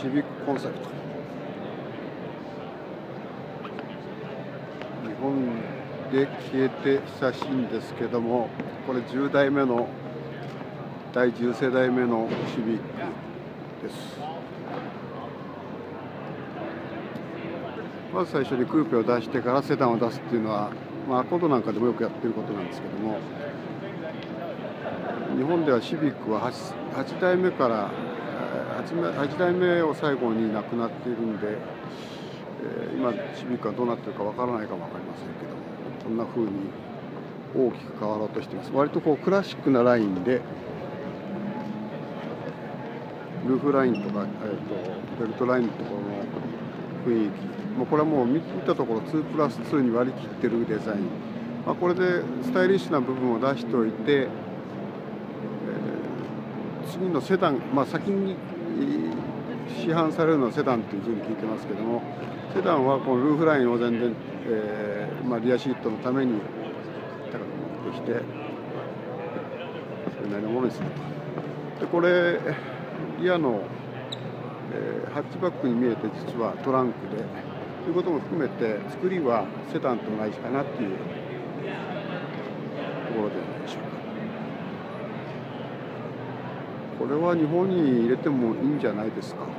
シビックコンセプト日本で消えて久しいんですけどもこれ10代目の第10世代目のシビックですまず最初にクーペを出してからセダンを出すっていうのはまあコードなんかでもよくやってることなんですけども日本ではシビックは 8, 8代目から 8, 8代目を最後に亡くなっているんで、え、今シビックはどうなってるかわからないかも分かりませんけどもこんな風に大きく変わろうとしています。割とこうクラシックなラインでルーフラインとか、えーと、ベルトラインのところの雰囲気もうこれはもう見たところ2プラス2に割り切ってるデザイン、まあ、これでスタイリッシュな部分を出しておいて、次のセダン、まあ、先に市販されるのはセダンというふうに聞いてますけどもセダンはこのルーフラインを全然、えーまあ、リアシートのために高く持ってきてそれなりのものにすると。でこれリアの、えー、ハッチバックに見えて実はトランクでということも含めて作りはセダンと同じかなっていうところではないでしょうか。これは日本に入れてもいいんじゃないですか？